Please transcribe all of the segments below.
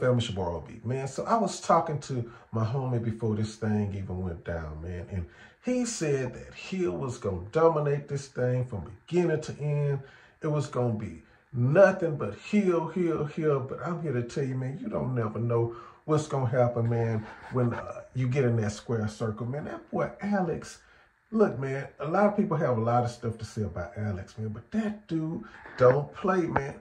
Family Shabar man. So I was talking to my homie before this thing even went down, man. And he said that Hill was going to dominate this thing from beginning to end. It was going to be nothing but Hill, Hill, Hill. But I'm here to tell you, man, you don't never know what's going to happen, man, when uh, you get in that square circle, man. That boy, Alex, look, man, a lot of people have a lot of stuff to say about Alex, man. But that dude don't play, man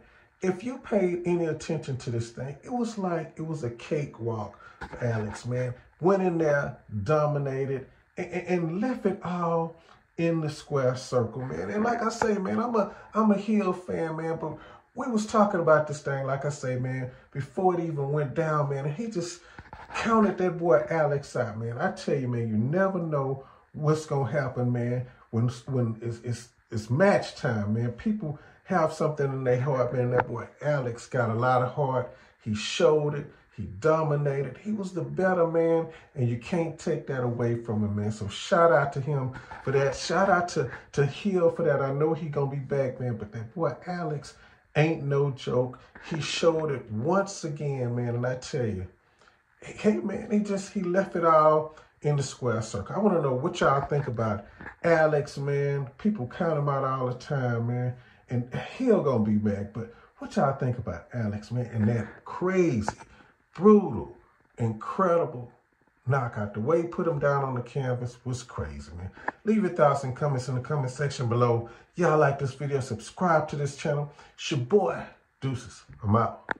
if you paid any attention to this thing, it was like it was a cakewalk Alex, man. Went in there, dominated, and, and, left it all in the square circle, man. And like I say, man, I'm a I'm a Hill fan, man, but we was talking about this thing, like I say, man, before it even went down, man, and he just counted that boy Alex out, man. I tell you, man, you never know what's gonna happen, man, when when it's it's, it's match time, man. People have something in their heart, man. That boy Alex got a lot of heart. He showed it. He dominated. He was the better man, and you can't take that away from him, man. So shout out to him for that. Shout out to, to Hill for that. I know he to be back, man, but that boy Alex ain't no joke. He showed it once again, man, and I tell you, hey, man, he just, he left it all in the square circle. I want to know what y'all think about Alex, man. People count him out all the time, man and he'll gonna be back. But what y'all think about Alex, man, and that crazy, brutal, incredible knockout. The way he put him down on the canvas was crazy, man. Leave your thoughts and comments in the comment section below. Y'all like this video, subscribe to this channel. It's your boy, Deuces. I'm out.